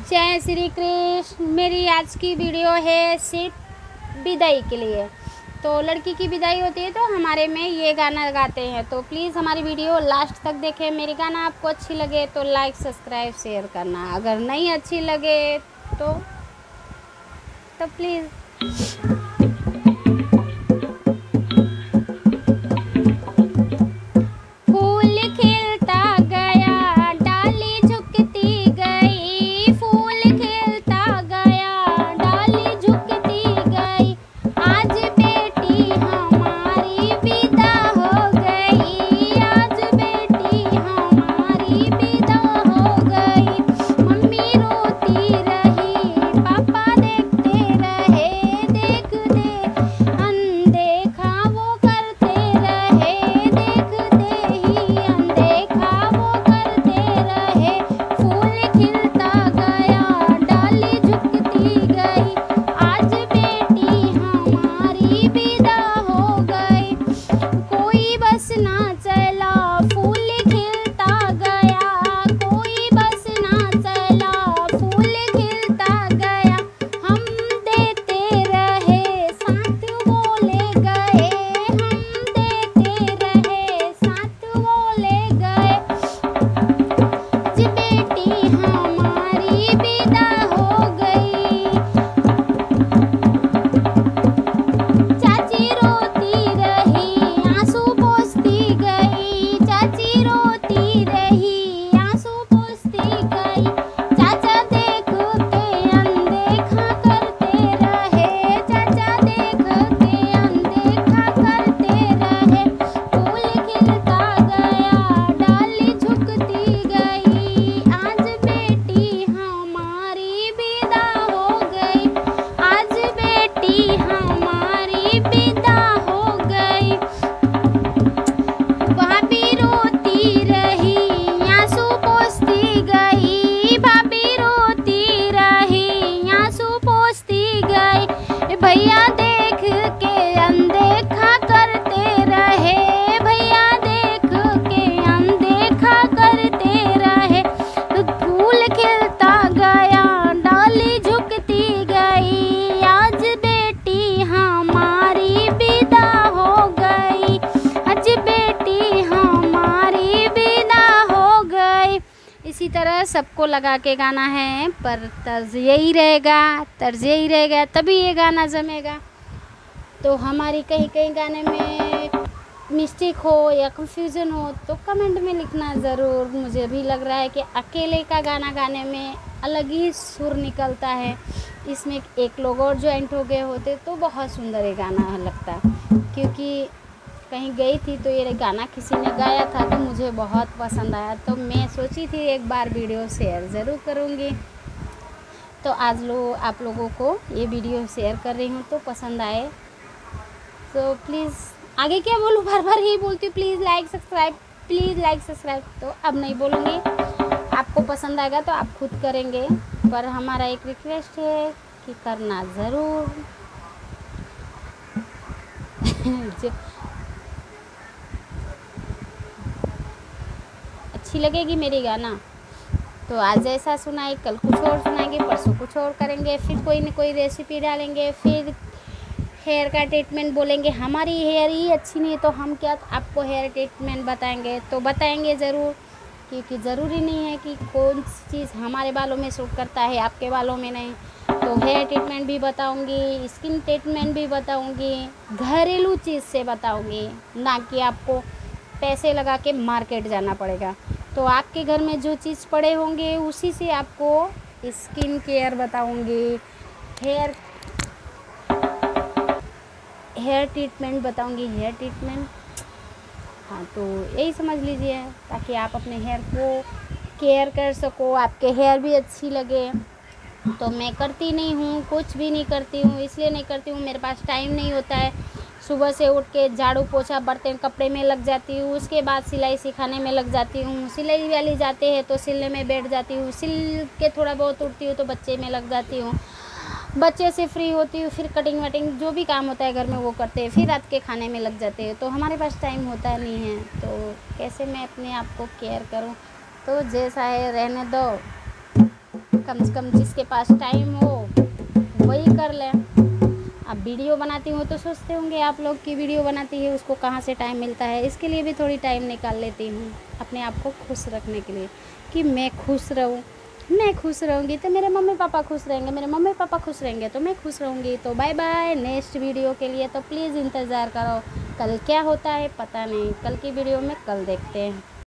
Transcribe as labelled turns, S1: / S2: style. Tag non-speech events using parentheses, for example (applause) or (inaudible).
S1: जय श्री कृष्ण। मेरी आज की वीडियो है सिर्फ़ विदाई के लिए। तो लड़की की विदाई होती है तो हमारे में ये गाना गाते हैं। तो प्लीज़ हमारी वीडियो लास्ट तक देखें। मेरी गाना आपको अच्छी लगे तो लाइक सब्सक्राइब शेयर करना। अगर नहीं अच्छी लगे तो तो प्लीज़ तरह सबको लगा के गाना है, पर तर्ज यही रहेगा, तर्ज यही रहेगा, तभी ये गाना जमेगा। तो हमारी कहीं कहीं गाने में मिस्टेक हो या कंफ्यूजन हो तो कमेंट में लिखना ज़रूर। मुझे भी लग रहा है कि अकेले का गाना गाने में अलग ही सुर निकलता है। इसमें एक लोग और ज्वाइंट हो गए होते तो बहुत सुंदर ये गाना लगता, क्योंकि कहीं गई थी तो ये गाना किसी ने गाया था तो मुझे बहुत पसंद आया। तो मैं सोची थी एक बार वीडियो शेयर ज़रूर करूँगी। तो आज लो, आप लोगों को ये वीडियो शेयर कर रही हूँ तो पसंद आए। तो प्लीज़ आगे क्या बोलूँ? बार बार यही बोलती हूँ please like subscribe please like subscribe तो अब नहीं बोलूँगी। आपको पसंद आएगा तो आप खुद करेंगे। पर हमारा एक रिक्वेस्ट है कि करना ज़रूर। (laughs) जो अच्छी लगेगी मेरी गाना। तो आज ऐसा सुनाए कल कुछ और सुनाएँगे, परसों कुछ और करेंगे, फिर कोई ना कोई रेसिपी डालेंगे, फिर हेयर का ट्रीटमेंट बोलेंगे, हमारी हेयर ही अच्छी नहीं है तो हम क्या आपको हेयर ट्रीटमेंट बताएँगे? तो बताएँगे ज़रूर, क्योंकि ज़रूरी नहीं है कि कौन सी चीज़ हमारे बालों में सूट करता है, आपके बालों में नहीं। तो हेयर ट्रीटमेंट भी बताऊँगी स्किन ट्रीटमेंट भी बताऊँगी, घरेलू चीज़ से बताऊँगी, ना कि आपको पैसे लगा के मार्केट जाना पड़ेगा। तो आपके घर में जो चीज़ पड़े होंगे, उसी से आपको स्किन केयर बताऊँगी। हेयर हेयर ट्रीटमेंट बताऊँगी हेयर ट्रीटमेंट हाँ तो यही समझ लीजिए, ताकि आप अपने हेयर को केयर कर सको, आपके हेयर भी अच्छी लगे। तो मैं करती नहीं हूँ, कुछ भी नहीं करती हूँ, इसलिए नहीं करती हूँ, मेरे पास टाइम नहीं होता है। सुबह से उठ के झाड़ू पोछा बर्तन कपड़े में लग जाती हूँ, उसके बाद सिलाई सिखाने में लग जाती हूँ। सिलाई वाली जाते हैं तो सिलने में बैठ जाती हूँ, सिल के थोड़ा बहुत उठती हूँ तो बच्चे में लग जाती हूँ। बच्चे से फ्री होती हूँ, फिर कटिंग वटिंग जो भी काम होता है घर में वो करते हैं, फिर रात के खाने में लग जाते हैं। तो हमारे पास टाइम होता नहीं है तो कैसे मैं अपने आप को केयर करूँ? तो जैसा है रहने दो, कम से कम जिसके पास टाइम हो, वही कर ले। अब वीडियो बनाती हूँ तो सोचते होंगे आप लोग की वीडियो बनाती है, उसको कहाँ से टाइम मिलता है? इसके लिए भी थोड़ी टाइम निकाल लेती हूँ अपने आप को खुश रखने के लिए कि मैं खुश रहूँ। मैं खुश रहूँगी तो मेरे मम्मी पापा खुश रहेंगे, मेरे मम्मी पापा खुश रहेंगे तो मैं खुश रहूँगी। तो बाय बाय नेक्स्ट वीडियो के लिए तो प्लीज़ इंतज़ार करो। कल क्या होता है पता नहीं, कल की वीडियो में कल देखते हैं।